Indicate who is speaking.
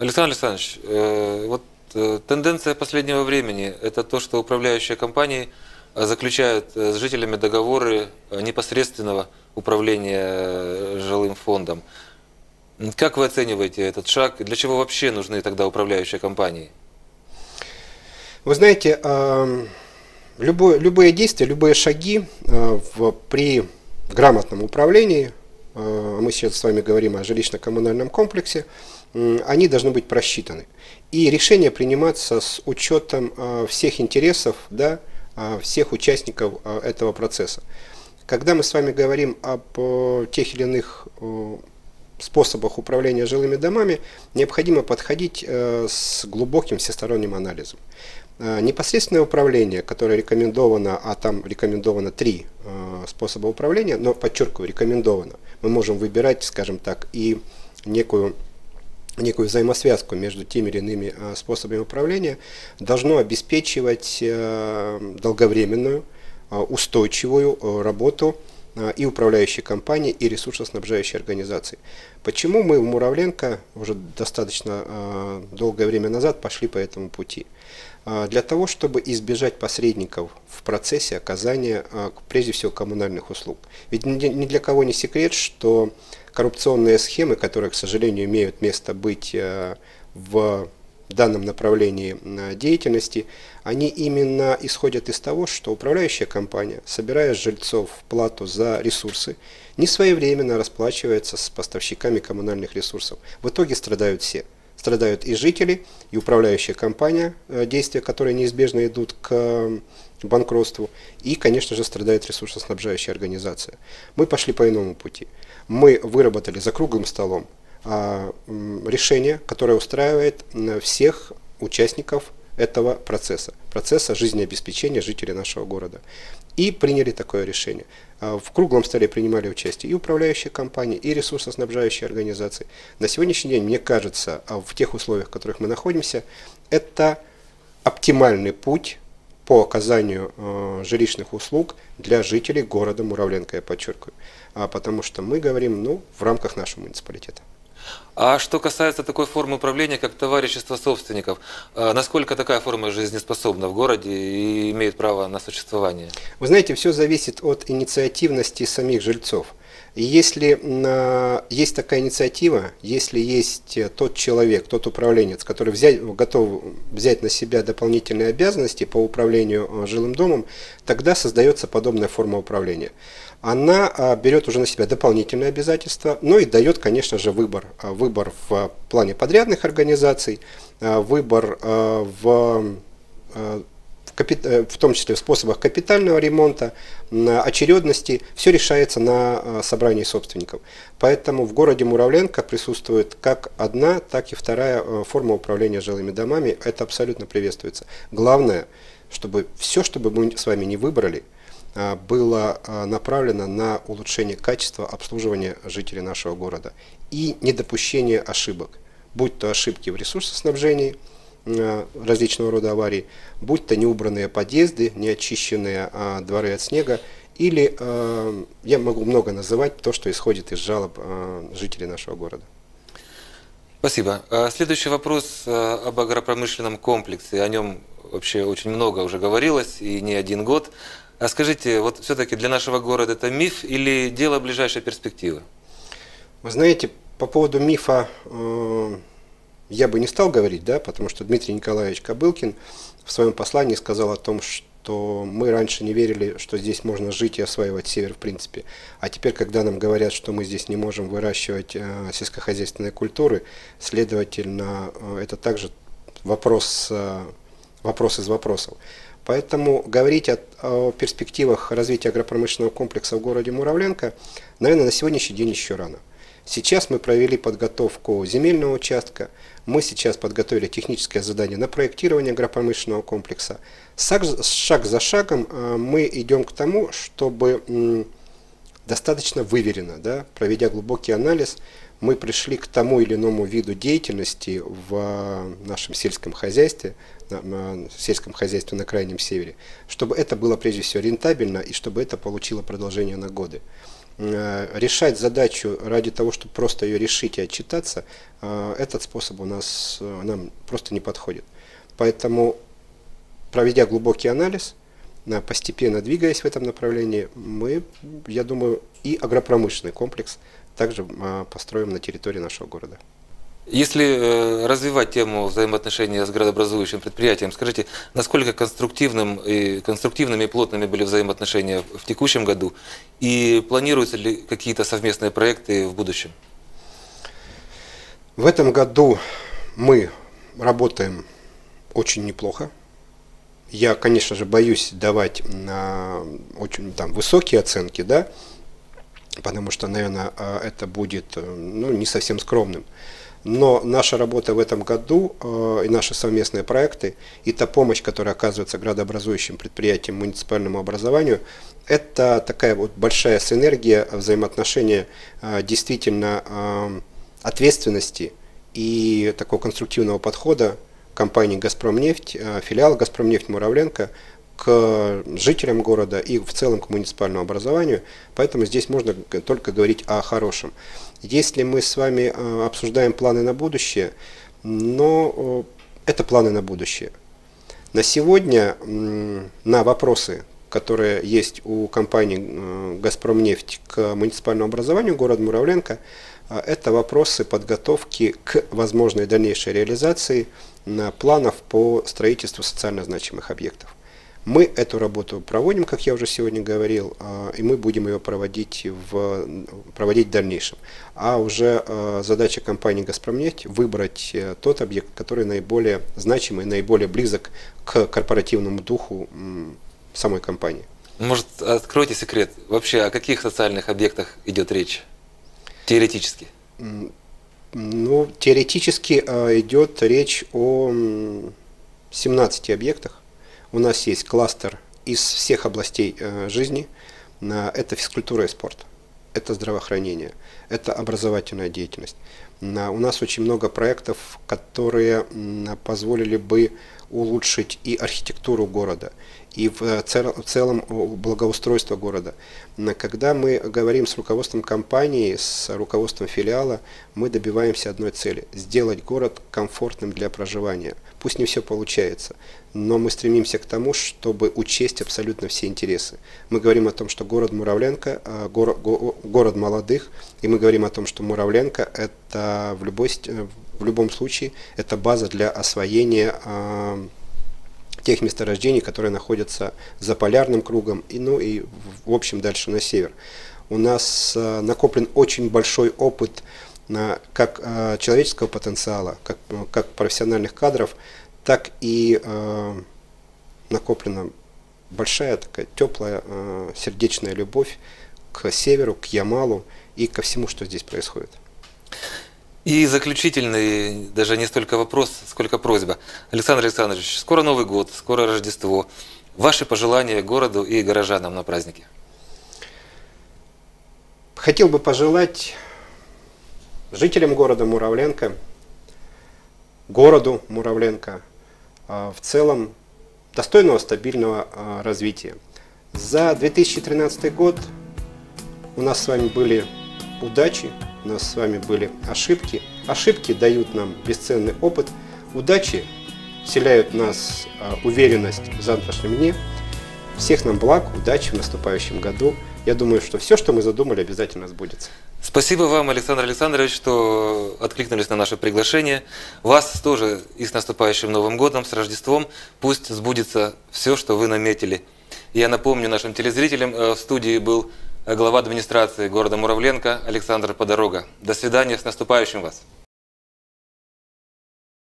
Speaker 1: Александр Александрович, э, вот э, тенденция последнего времени – это то, что управляющие компании э, заключают с жителями договоры непосредственного управления жилым фондом. Как вы оцениваете этот шаг? Для чего вообще нужны тогда управляющие компании?
Speaker 2: Вы знаете, любое, любые действия, любые шаги в, при грамотном управлении, мы сейчас с вами говорим о жилищно-коммунальном комплексе, они должны быть просчитаны. И решение приниматься с учетом а, всех интересов, да, а, всех участников а, этого процесса. Когда мы с вами говорим об тех или иных способах управления жилыми домами, необходимо подходить э, с глубоким всесторонним анализом. Непосредственное управление, которое рекомендовано, а там рекомендовано три э, способа управления, но подчеркиваю, рекомендовано. Мы можем выбирать, скажем так, и некую некую взаимосвязку между теми или иными а, способами управления, должно обеспечивать э, долговременную, а, устойчивую э, работу и управляющей компании, и ресурсоснабжающей организации. Почему мы в Муравленко уже достаточно долгое время назад пошли по этому пути? Для того, чтобы избежать посредников в процессе оказания, прежде всего, коммунальных услуг. Ведь ни для кого не секрет, что коррупционные схемы, которые, к сожалению, имеют место быть э, в данном направлении э, деятельности, они именно исходят из того, что управляющая компания, собирая с жильцов плату за ресурсы, не своевременно расплачивается с поставщиками коммунальных ресурсов. В итоге страдают все. Страдают и жители, и управляющая компания, э, действия которые неизбежно идут к банкротству, и, конечно же, страдает ресурсоснабжающая организация. Мы пошли по иному пути мы выработали за круглым столом решение, которое устраивает всех участников этого процесса, процесса жизнеобеспечения жителей нашего города. И приняли такое решение. А, в круглом столе принимали участие и управляющие компании, и ресурсоснабжающие организации. На сегодняшний день, мне кажется, а, в тех условиях, в которых мы находимся, это оптимальный путь по оказанию э, жилищных услуг для жителей города Муравленко, я подчеркиваю. А потому что мы говорим ну, в рамках нашего муниципалитета.
Speaker 1: А что касается такой формы управления, как товарищество собственников, э, насколько такая форма жизнеспособна в городе и имеет право на существование?
Speaker 2: Вы знаете, все зависит от инициативности самих жильцов. Если есть такая инициатива, если есть э, тот человек, тот управленец, который взять, готов взять на себя дополнительные обязанности по управлению э, жилым домом, тогда создается подобная форма управления. Она а, берет уже на себя дополнительные обязательства, но и дает, конечно же, выбор. А, выбор в плане подрядных организаций, а, выбор в Э, в том числе в способах капитального ремонта, очередности, все решается на э, собрании собственников. Поэтому в городе Муравленко присутствует как одна, так и вторая э, форма управления жилыми домами. Это абсолютно приветствуется. Главное, чтобы все, что бы мы с вами не выбрали, было направлено на улучшение качества обслуживания жителей нашего города и недопущение ошибок, будь то ошибки в ресурсоснабжении, Э, различного рода аварий, будь то неубранные подъезды, неочищенные а, дворы от снега, или э, я могу много называть то, что исходит из жалоб э, жителей нашего города.
Speaker 1: Спасибо. А следующий вопрос об агропромышленном комплексе. О нем вообще очень много уже говорилось и не один год. А скажите, вот все-таки для нашего города это миф или дело ближайшей перспективы?
Speaker 2: Вы знаете, по поводу мифа я бы не стал говорить, да, потому что Дмитрий Николаевич Кобылкин в своем послании сказал о том, что мы раньше не верили, что здесь можно жить и осваивать север в принципе. А теперь, когда нам говорят, что мы здесь не можем выращивать э, сельскохозяйственные культуры, следовательно, э, это также вопрос, э, вопрос из вопросов. Поэтому говорить о, о перспективах развития агропромышленного комплекса в городе Муравленко, наверное, на сегодняшний день еще рано. Сейчас мы провели подготовку земельного участка, мы сейчас подготовили техническое задание на проектирование агропромышленного комплекса. Шаг за шагом э, мы идем к тому, чтобы достаточно выверенно, да, проведя глубокий анализ, мы пришли к тому или иному виду деятельности в нашем сельском хозяйстве, на, сельском хозяйстве на Крайнем Севере, чтобы это было прежде всего рентабельно и чтобы это получило продолжение на годы. Решать задачу ради того, чтобы просто ее решить и отчитаться, этот способ у нас нам просто не подходит. Поэтому, проведя глубокий анализ, постепенно двигаясь в этом направлении, мы, я думаю, и агропромышленный комплекс также построим на территории нашего города.
Speaker 1: Если э, развивать тему взаимоотношений с градообразующим предприятием, скажите, насколько конструктивным и, конструктивными и плотными были взаимоотношения в текущем году и планируются ли какие-то совместные проекты в будущем?
Speaker 2: В этом году мы работаем очень неплохо. Я, конечно же, боюсь давать на очень там, высокие оценки, да, потому что, наверное, а, это будет э, ну, не совсем скромным. Но наша работа в этом году э, и наши совместные проекты, и та помощь, которая оказывается градообразующим предприятиям муниципальному образованию, это такая вот большая синергия взаимоотношения э, действительно э, ответственности и такого конструктивного подхода компании «Газпромнефть», э, филиала «Газпромнефть» Муравленко к жителям города и в целом к муниципальному образованию, поэтому здесь можно только говорить о хорошем. Если мы с вами э, обсуждаем планы на будущее, но э, это планы на будущее. На сегодня на вопросы, которые есть у компании «Газпромнефть» к муниципальному образованию города Муравленко, это вопросы подготовки к возможной дальнейшей реализации планов по строительству социально значимых объектов. Мы эту работу проводим, как я уже сегодня говорил, а, и мы будем ее проводить в, проводить в дальнейшем. А уже а, задача компании «Газпромнефть» выбрать э, тот объект, который наиболее значимый, наиболее близок к корпоративному духу самой компании.
Speaker 1: Может, откройте секрет, вообще о каких социальных объектах идет речь? Теоретически.
Speaker 2: Ну, теоретически а, идет речь о 17 объектах у нас есть кластер из всех областей э, жизни. Это физкультура и спорт, это здравоохранение, это образовательная деятельность. У нас очень много проектов, которые позволили бы улучшить и архитектуру города, и в целом благоустройство города. Когда мы говорим с руководством компании, с руководством филиала, мы добиваемся одной цели – сделать город комфортным для проживания. Пусть не все получается, но мы стремимся к тому, чтобы учесть абсолютно все интересы. Мы говорим о том, что город Муравленко а, – город, город молодых, и мы говорим о том, что Муравленко – это в, любой, в любом случае это база для освоения а, тех месторождений, которые находятся за полярным кругом и, ну, и в общем дальше на север. У нас а, накоплен очень большой опыт как человеческого потенциала, как, как профессиональных кадров, так и э, накоплена большая такая теплая э, сердечная любовь к северу, к Ямалу и ко всему, что здесь происходит.
Speaker 1: И заключительный, даже не столько вопрос, сколько просьба. Александр Александрович, скоро Новый год, скоро Рождество. Ваши пожелания городу и горожанам на празднике?
Speaker 2: Хотел бы пожелать жителям города Муравленко, городу Муравленко, а, в целом достойного, стабильного а, развития. За 2013 год у нас с вами были удачи, у нас с вами были ошибки. Ошибки дают нам бесценный опыт, удачи вселяют в нас а, уверенность в завтрашнем дне. Всех нам благ, удачи в наступающем году. Я думаю, что все, что мы задумали, обязательно сбудется.
Speaker 1: Спасибо вам, Александр Александрович, что откликнулись на наше приглашение. Вас тоже и с наступающим Новым годом, с Рождеством. Пусть сбудется все, что вы наметили. Я напомню нашим телезрителям, э, в студии был глава администрации города Муравленко Александр Подорога. До свидания, с наступающим вас!